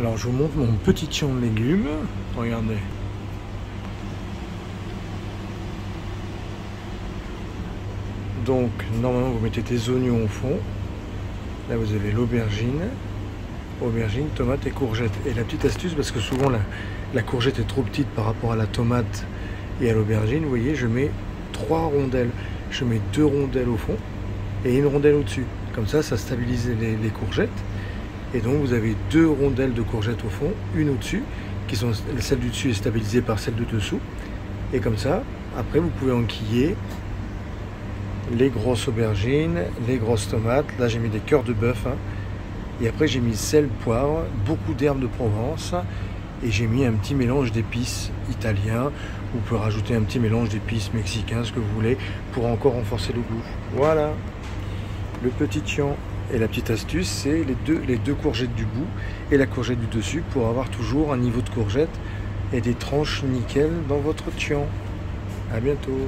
Alors je vous montre mon petit champ de légumes. Regardez. Donc normalement vous mettez des oignons au fond. Là vous avez l'aubergine, aubergine, tomate et courgette. Et la petite astuce, parce que souvent la, courgette est trop petite par rapport à la tomate et à l'aubergine, vous voyez, je mets trois rondelles. Je mets deux rondelles au fond et une rondelle au-dessus. Comme ça, ça stabilise les, courgettes. Et donc vous avez deux rondelles de courgettes au fond, une au-dessus, qui sont celle du dessus est stabilisée par celle de dessous. Et comme ça, après vous pouvez enquiller les grosses aubergines, les grosses tomates. Là j'ai mis des cœurs de bœuf. Hein. Et après j'ai mis sel, poivre, beaucoup d'herbes de Provence. Et j'ai mis un petit mélange d'épices italiens. Vous pouvez rajouter un petit mélange d'épices mexicains, ce que vous voulez, pour encore renforcer le goût. Voilà. Le petit tian. Et la petite astuce, c'est les deux, courgettes du bout et la courgette du dessus pour avoir toujours un niveau de courgette et des tranches nickel dans votre tian. A bientôt